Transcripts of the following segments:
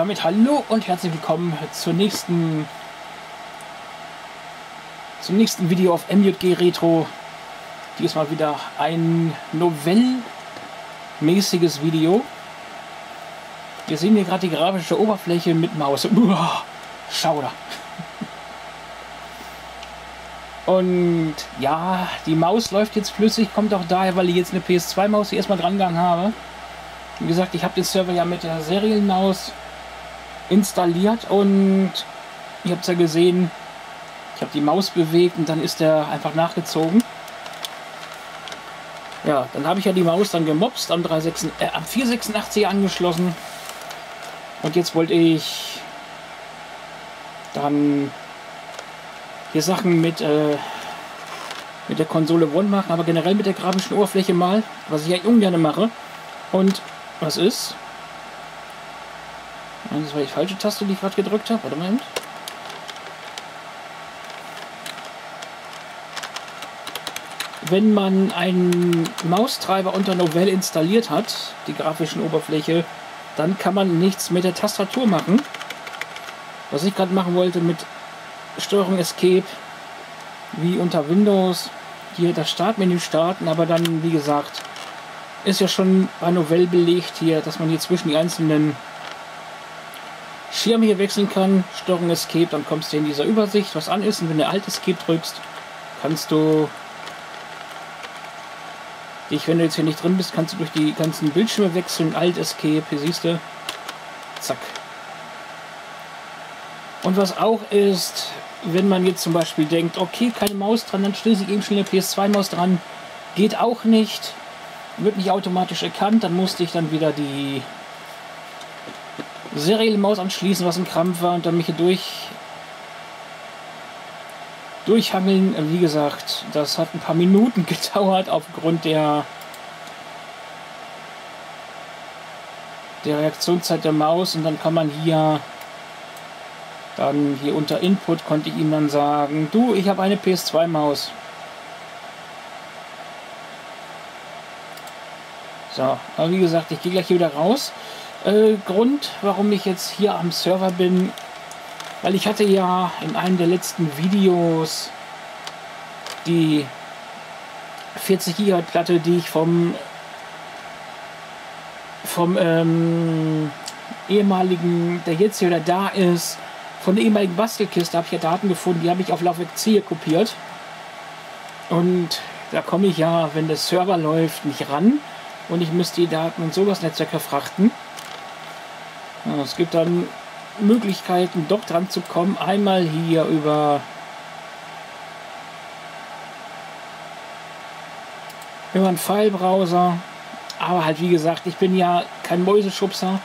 Damit hallo und herzlich willkommen zur nächsten zum nächsten Video auf MJG Retro. Diesmal wieder ein Novell-mäßiges Video. Wir sehen hier gerade die grafische Oberfläche mit Maus. Uah, Schauder. Und ja, die Maus läuft jetzt flüssig, kommt auch daher, weil ich jetzt eine PS2-Maus erstmal dran gegangen habe. Wie gesagt, ich habe den Server ja mit der Serienmaus installiert und ihr habt ja gesehen, ich habe die Maus bewegt und dann ist der einfach nachgezogen. Ja, dann habe ich ja die Maus dann gemobst am, 36, äh, am 486 angeschlossen. Und jetzt wollte ich dann hier Sachen mit, äh, mit der Konsole One machen, aber generell mit der grafischen Oberfläche mal, was ich ja ungern mache. Und was ist? Das war die falsche Taste, die ich gerade gedrückt habe. Warte mal. Wenn man einen Maustreiber unter Novell installiert hat, die grafischen Oberfläche, dann kann man nichts mit der Tastatur machen. Was ich gerade machen wollte mit Steuerung Escape, wie unter Windows, hier das Startmenü starten, aber dann, wie gesagt, ist ja schon bei Novell belegt hier, dass man hier zwischen die einzelnen Schirm hier wechseln kann, Steuerung Escape, dann kommst du in dieser Übersicht, was an ist. Und wenn du Alt Escape drückst, kannst du dich, wenn du jetzt hier nicht drin bist, kannst du durch die ganzen Bildschirme wechseln. Alt Escape, hier siehst du. Zack. Und was auch ist, wenn man jetzt zum Beispiel denkt, okay, keine Maus dran, dann schließe ich eben schnell eine PS2-Maus dran. Geht auch nicht. Wird nicht automatisch erkannt, dann musste ich dann wieder die serielle anschließen, was ein Krampf war, und dann mich hier durch durchhangeln. Wie gesagt, das hat ein paar Minuten gedauert aufgrund der der Reaktionszeit der Maus und dann kann man hier dann hier unter Input konnte ich ihm dann sagen, du, ich habe eine PS2 Maus. So, aber wie gesagt, ich gehe gleich hier wieder raus. Äh, Grund, warum ich jetzt hier am Server bin, weil ich hatte ja in einem der letzten Videos die 40 GB Platte, die ich vom vom ähm, ehemaligen, der jetzt hier wieder da ist, von der ehemaligen Bastelkiste habe ich ja Daten gefunden, die habe ich auf Laufwerk C kopiert. Und da komme ich ja, wenn der Server läuft, nicht ran. Und ich müsste die Daten und sowas Netzwerk verfrachten. Ja, es gibt dann Möglichkeiten, doch dran zu kommen. Einmal hier über über einen File-Browser. Aber halt, wie gesagt, ich bin ja kein Mäuseschubser,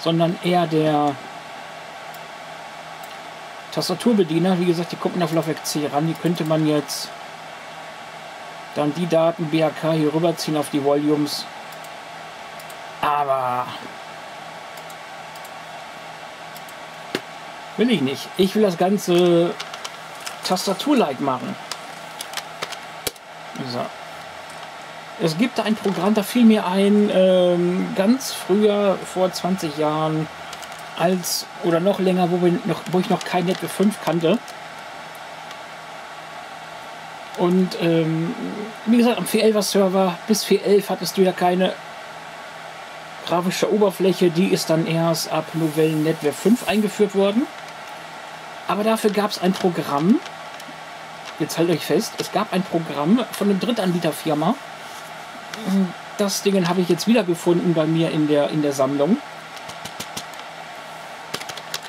sondern eher der Tastaturbediener. Wie gesagt, die kommen auf Laufwerk C ran. Die könnte man jetzt dann die Daten BHK hier rüberziehen auf die Volumes. Aber Will ich nicht. Ich will das Ganze Tastatur-like machen. So. Es gibt ein Programm, da fiel mir ein, ähm, ganz früher, vor 20 Jahren, als, oder noch länger, wo, noch, wo ich noch kein Network 5 kannte. Und ähm, wie gesagt, am 411er Server bis 411 hattest du ja keine grafische Oberfläche. Die ist dann erst ab Novellen Network 5 eingeführt worden. Aber dafür gab es ein Programm. Jetzt haltet euch fest, es gab ein Programm von einer Drittanbieterfirma. Das Ding habe ich jetzt wiedergefunden bei mir in der, in der Sammlung.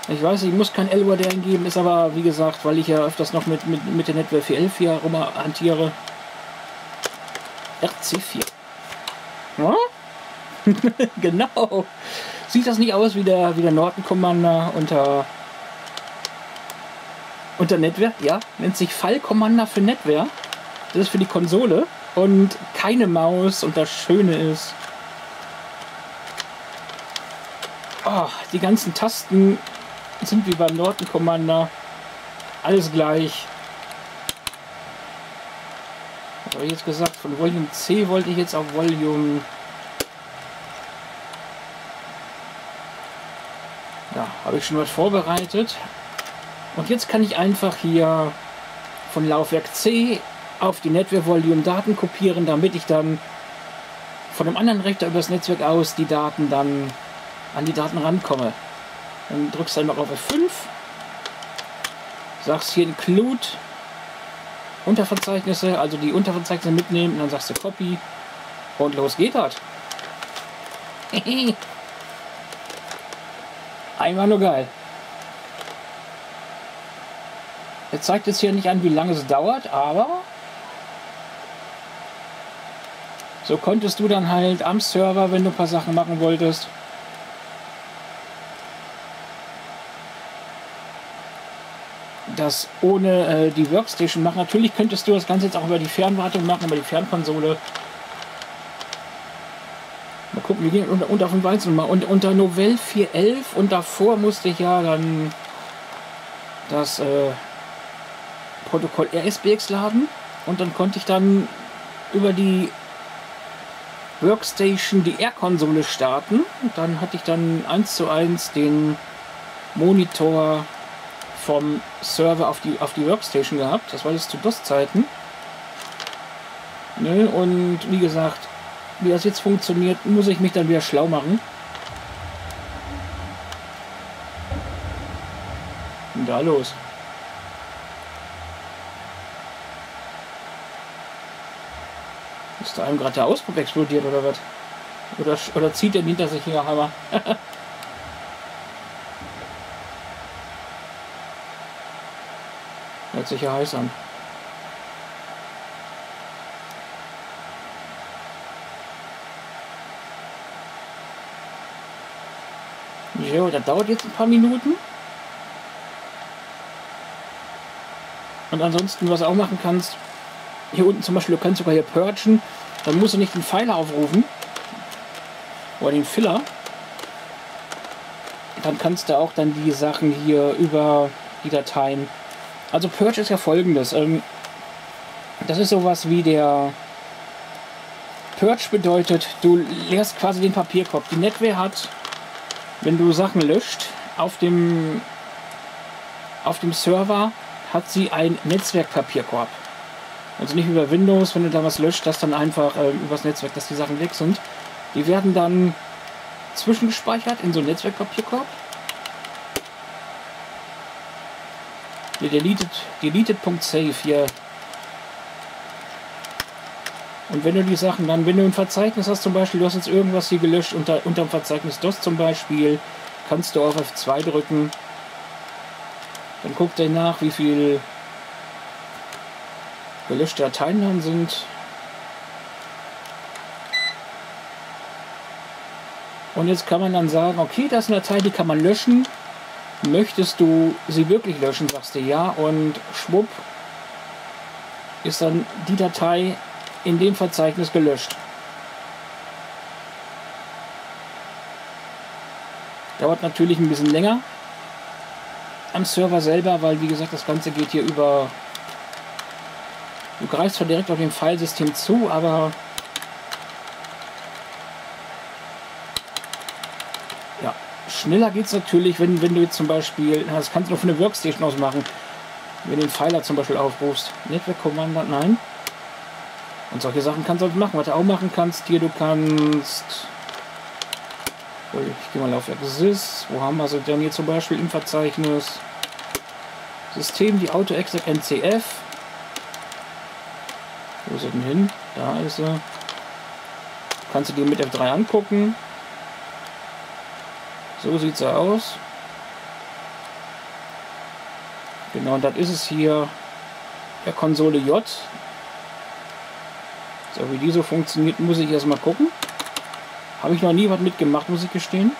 Ich weiß, ich muss kein LWD eingeben, ist aber, wie gesagt, weil ich ja öfters noch mit, mit, mit der Netware 411 hier rumhantiere. RC4. Ja? genau. Sieht das nicht aus wie der, wie der Norton Commander unter unter Netware, ja, nennt sich File Commander für Netware. Das ist für die Konsole und keine Maus und das Schöne ist, oh, die ganzen Tasten sind wie beim Norton Commander alles gleich. Was habe ich jetzt gesagt? Von Volume C wollte ich jetzt auf Volume Ja, habe ich schon was vorbereitet. Und jetzt kann ich einfach hier von Laufwerk C auf die Network Volume Daten kopieren, damit ich dann von dem anderen Rechner übers Netzwerk aus die Daten dann an die Daten rankomme. Dann drückst du einfach auf F5, sagst hier Include Unterverzeichnisse, also die Unterverzeichnisse mitnehmen, dann sagst du Copy und los geht das. Einmal nur geil. Jetzt zeigt es hier nicht an, wie lange es dauert, aber so konntest du dann halt am Server, wenn du ein paar Sachen machen wolltest, das ohne äh, die Workstation machen. Natürlich könntest du das Ganze jetzt auch über die Fernwartung machen, über die Fernkonsole. Mal gucken, wir gehen unter, unter von Weizen mal. Und unter Novell 411 und davor musste ich ja dann das äh, Protokoll RSBX laden und dann konnte ich dann über die Workstation die R-Konsole starten und dann hatte ich dann eins zu eins den Monitor vom Server auf die, auf die Workstation gehabt. Das war jetzt zu DOS-Zeiten. Ne? Und wie gesagt, wie das jetzt funktioniert, muss ich mich dann wieder schlau machen. Und da los. Ist da einem gerade der Auspuff explodiert oder was? Oder, oder zieht er hinter sich hier Hammer? Hört sich ja heiß an. Jo, das dauert jetzt ein paar Minuten. Und ansonsten, was du auch machen kannst, hier unten zum Beispiel, du kannst sogar hier purgen, dann musst du nicht den Pfeiler aufrufen. Oder den Filler. Dann kannst du auch dann die Sachen hier über die Dateien also Purge ist ja folgendes. Ähm, das ist sowas wie der Purge bedeutet, du leerst quasi den Papierkorb. Die Netware hat, wenn du Sachen löscht, auf dem, auf dem Server hat sie ein Netzwerkpapierkorb. Also nicht über Windows, wenn du da was löscht, dass dann einfach äh, übers Netzwerk, dass die Sachen weg sind. Die werden dann zwischengespeichert in so einen Netzwerkpapierkorb. Hier deleted, deleted.save hier. Und wenn du die Sachen dann, wenn du ein Verzeichnis hast, zum Beispiel, du hast jetzt irgendwas hier gelöscht unter, dem Verzeichnis DOS zum Beispiel, kannst du auf F2 drücken. Dann guckt er nach, wie viel gelöschte Dateien dann sind. Und jetzt kann man dann sagen, okay, das ist eine Datei, die kann man löschen möchtest du sie wirklich löschen, sagst du ja und schwupp ist dann die Datei in dem Verzeichnis gelöscht. Dauert natürlich ein bisschen länger am Server selber, weil wie gesagt das Ganze geht hier über... Du greifst zwar direkt auf dem Filesystem zu, aber Schneller geht es natürlich, wenn, wenn du jetzt zum Beispiel, das kannst du nur von der Workstation aus machen, wenn du den Pfeiler zum Beispiel aufrufst. Network Commander, nein. Und solche Sachen kannst du halt machen. Was du auch machen kannst, hier, du kannst. Ich gehe mal auf Sys. Wo haben wir sie denn hier zum Beispiel im Verzeichnis? System, die Auto Exec NCF. Wo ist sie denn hin? Da ist sie. Kannst du dir mit F3 angucken. So sieht sie aus. Genau, und das ist es hier der Konsole J. So, wie die so funktioniert, muss ich erstmal gucken. Habe ich noch nie was mitgemacht, muss ich gestehen.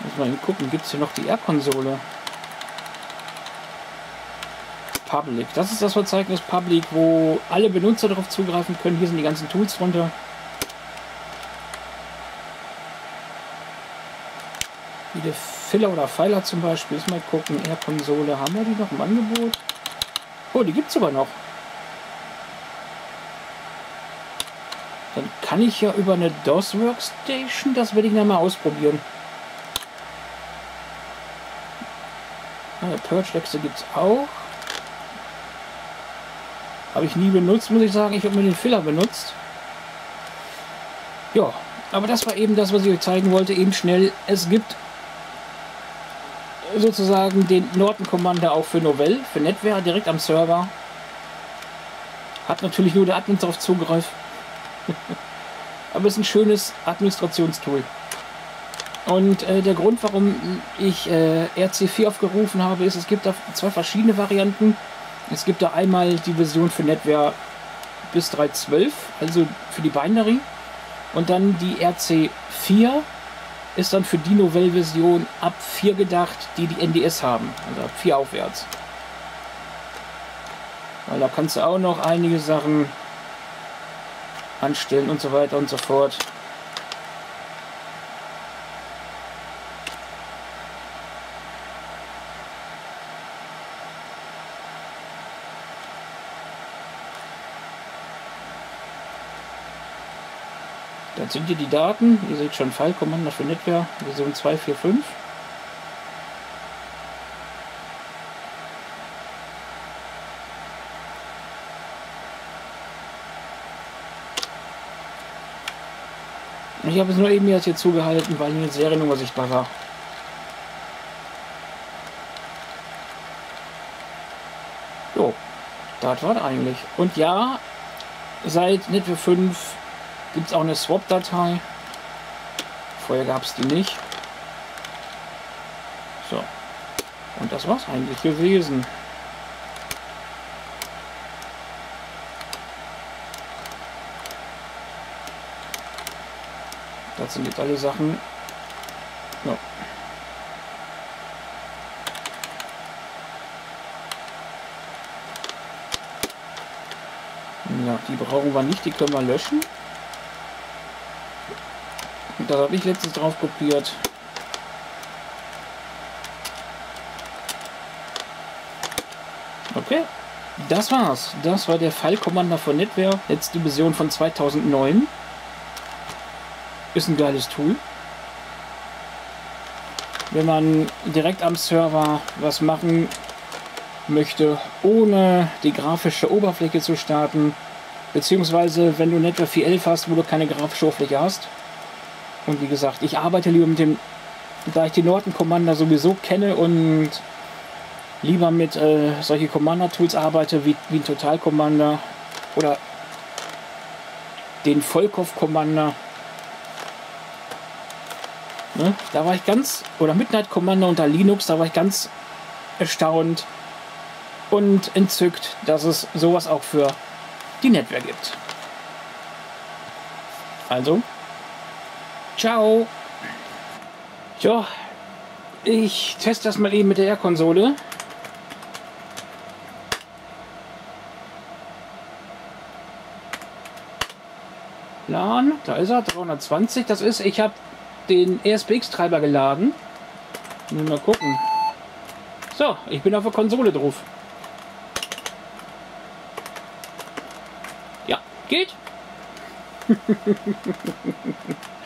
Muss mal gucken, gibt es hier noch die R-Konsole? Public. Das ist das Verzeichnis Public, wo alle Benutzer darauf zugreifen können. Hier sind die ganzen Tools drunter. Wie der Filler oder Pfeiler zum Beispiel. Ist mal gucken. R-Konsole. Haben wir die noch im Angebot? Oh, die gibt es sogar noch. Dann kann ich ja über eine DOS Workstation, das werde ich dann mal ausprobieren. Ah, Purge-Wechsel gibt es auch. Habe ich nie benutzt, muss ich sagen. Ich habe mir den Filler benutzt. Ja, aber das war eben das, was ich euch zeigen wollte, eben schnell. Es gibt sozusagen den Norton Commander auch für Novell, für NetWare direkt am Server. Hat natürlich nur der Admin darauf Zugriff. aber es ist ein schönes Administrationstool. Und äh, der Grund, warum ich äh, RC4 aufgerufen habe, ist, es gibt da zwei verschiedene Varianten. Es gibt da einmal die Version für NetWare bis 3.12, also für die Binary. Und dann die RC4 ist dann für die Novell-Version ab 4 gedacht, die die NDS haben. Also ab 4 aufwärts. Weil da kannst du auch noch einige Sachen anstellen und so weiter und so fort. Das sind hier die Daten. Ihr seht schon File Commander für Netware Version 245. Ich habe es nur eben jetzt hier zugehalten, weil eine Seriennummer sichtbar war. Jo, das war eigentlich. Und ja, seit Netware 5 Gibt es auch eine Swap-Datei? Vorher gab es die nicht. So. Und das war's eigentlich gewesen. Das sind jetzt alle Sachen. No. Ja, die brauchen wir nicht, die können wir löschen. Da habe ich letztens drauf kopiert. Okay, das war's. Das war der File Commander von NetWare. Letzte Version von 2009. Ist ein geiles Tool. Wenn man direkt am Server was machen möchte, ohne die grafische Oberfläche zu starten, beziehungsweise wenn du NetWare 4.11 hast, wo du keine grafische Oberfläche hast, und wie gesagt, ich arbeite lieber mit dem, da ich die Norton Commander sowieso kenne und lieber mit äh, solche Commander-Tools arbeite, wie, wie ein Total Commander oder den Volkov Commander. Ne? Da war ich ganz, oder Midnight Commander unter Linux, da war ich ganz erstaunt und entzückt, dass es sowas auch für die Netware gibt. Also, Ciao. Ja, ich teste das mal eben mit der R-Konsole. LAN, da ist er, 320. Das ist, ich habe den ESPX-Treiber geladen. Mal gucken. So, ich bin auf der Konsole drauf. Ja, geht.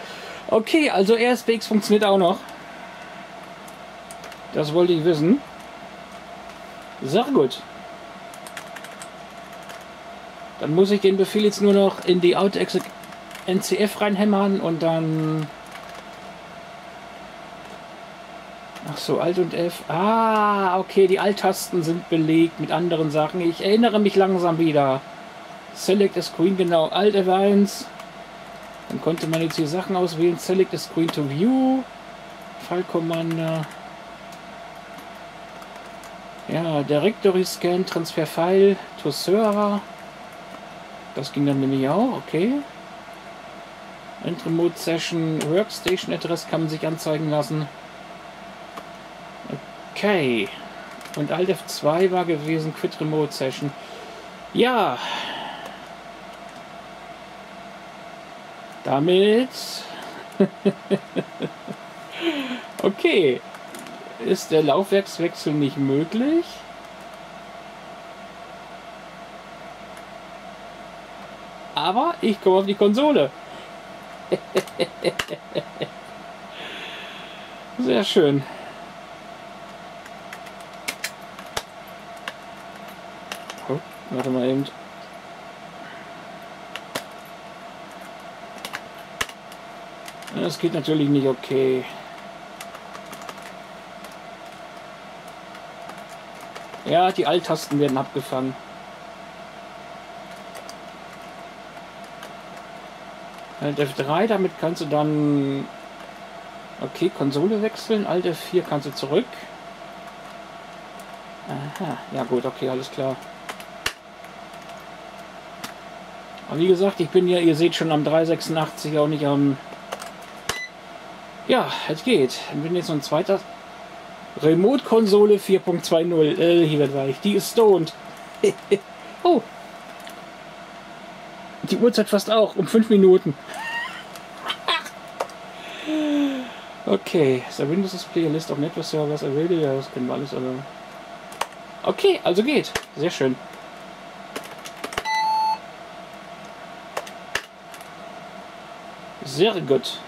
Okay, also RSPX funktioniert auch noch. Das wollte ich wissen. Sehr gut. Dann muss ich den Befehl jetzt nur noch in die AutoExec NCF reinhämmern und dann... Ach so, Alt und F. Ah, okay, die Alt-Tasten sind belegt mit anderen Sachen. Ich erinnere mich langsam wieder. Select a Screen, genau. Alt F1. Dann konnte man jetzt hier Sachen auswählen. Select the Screen to View. File Commander. Ja, Directory Scan, Transfer File to Server. Das ging dann nämlich auch, okay. End Remote Session, Workstation Address kann man sich anzeigen lassen. Okay. Und Alt F2 war gewesen, Quit Remote Session. Ja, Damit... okay. Ist der Laufwerkswechsel nicht möglich? Aber ich komme auf die Konsole. Sehr schön. Oh, warte mal eben. Das geht natürlich nicht okay. Ja, die Alt-Tasten werden abgefangen. Alt F3, damit kannst du dann... Okay, Konsole wechseln. Alt F4 kannst du zurück. Aha, ja gut, okay, alles klar. Aber wie gesagt, ich bin ja, ihr seht schon am 386 auch nicht am... Ja, es geht. Ich bin jetzt noch ein zweiter... Remote-Konsole 4.20. Äh, hier wird weich. Die ist stoned. oh, die Uhrzeit fast auch, um 5 Minuten. okay, the Windows Display List of Network Servers available. Ja, das kennen wir alles, aber. Okay, also geht. Sehr schön. Sehr gut.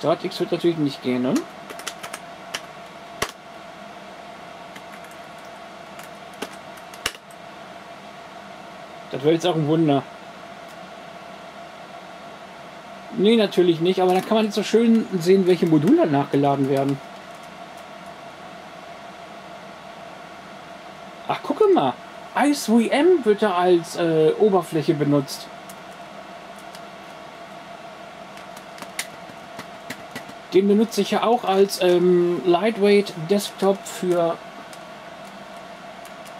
Start X wird natürlich nicht gehen, ne? Das wäre jetzt auch ein Wunder. Nee, natürlich nicht, aber da kann man jetzt so schön sehen, welche Module nachgeladen werden. Ach, gucke mal. IceVM wird da als äh, Oberfläche benutzt. Den benutze ich ja auch als ähm, Lightweight Desktop für,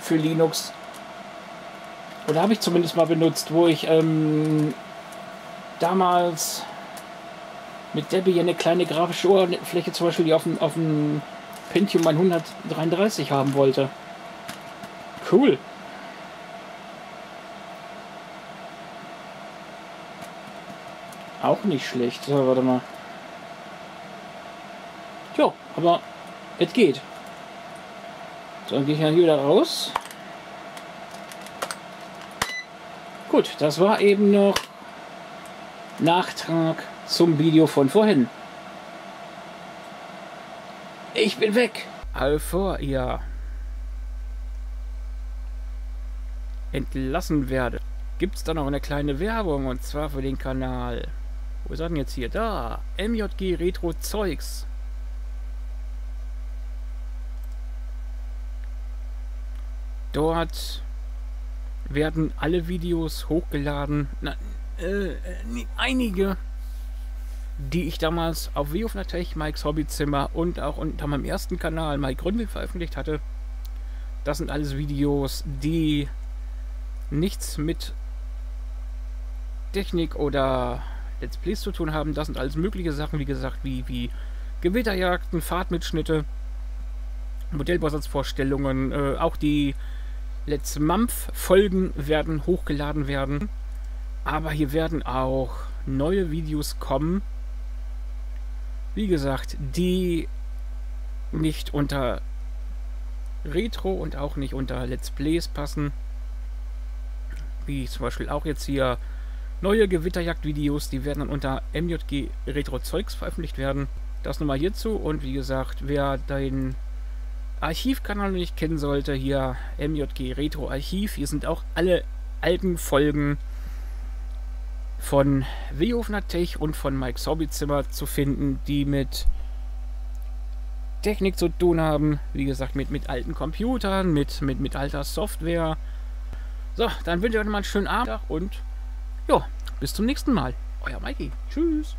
für Linux. Oder habe ich zumindest mal benutzt, wo ich ähm, damals mit Debbie eine kleine grafische Oberfläche zum Beispiel, die auf dem, auf dem Pentium 133 haben wollte. Cool. Auch nicht schlecht. So, warte mal. Aber es geht. So, dann gehe ich ja hier wieder raus. Gut, das war eben noch Nachtrag zum Video von vorhin. Ich bin weg. Bevor ihr entlassen werdet, gibt es da noch eine kleine Werbung und zwar für den Kanal. Wo ist er denn jetzt hier? Da, MJG Retro Zeugs. Dort werden alle Videos hochgeladen. Na, äh, einige, die ich damals auf Tech, Mikes Hobbyzimmer und auch unter meinem ersten Kanal, Mike Gründel, veröffentlicht hatte. Das sind alles Videos, die nichts mit Technik oder Let's Plays zu tun haben. Das sind alles mögliche Sachen, wie gesagt, wie, wie Gewitterjagden, Fahrtmitschnitte, Modellbausatzvorstellungen, äh, auch die Let's Month Folgen werden hochgeladen werden. Aber hier werden auch neue Videos kommen. Wie gesagt, die nicht unter Retro und auch nicht unter Let's Plays passen. Wie zum Beispiel auch jetzt hier neue Gewitterjagd-Videos, die werden dann unter MJG Retro Zeugs veröffentlicht werden. Das nochmal hierzu und wie gesagt, wer den Archivkanal nicht kennen sollte, hier MJG Retro Archiv. Hier sind auch alle alten Folgen von Weofner Tech und von Mike's Hobbyzimmer zu finden, die mit Technik zu tun haben. Wie gesagt, mit, mit alten Computern, mit, mit, mit alter Software. So, dann wünsche ich euch mal einen schönen Abend und ja, bis zum nächsten Mal. Euer Mikey. Tschüss.